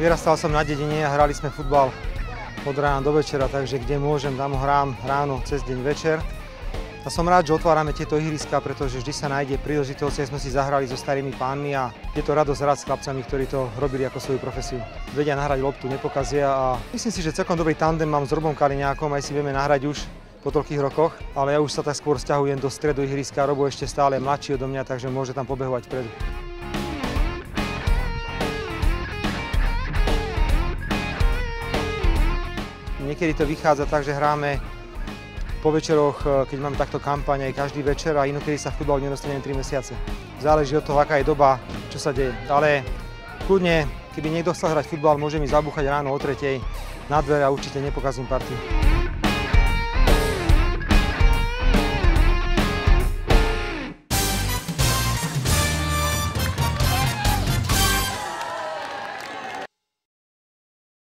Vyrastal som na dedine a hrali sme futbal od rána do večera, takže kde môžem, tam hrám ráno, cez deň, večer. A som rád, že otvárame tieto ihriska, pretože vždy sa nájde príležitosť, sme si zahrali so starými pánmi a je to radosť hrať s chlapcami, ktorí to robili ako svoju profesiu. Vedia nahrať loptu, nepokazia a myslím si, že celkom dobrý tandem mám s Robom Kaliňákom, aj si vieme nahrať už po toľkých rokoch, ale ja už sa tak skôr vzťahujem do stredu ihriska, Robo ešte stále mladší odo mňa, takže môže tam pobehovať vpredu. Niekedy to vychádza tak, že hráme po večeroch, e, keď máme takto kampaň aj každý večer a inokedy sa v futbalu nedostaneme 3 mesiace. Záleží od toho, aká je doba, čo sa deje. Ale kľudne, keby niekto chcel hrať futbal, môže mi zabúchať ráno o tretej na dvere a určite nepokazím partiu.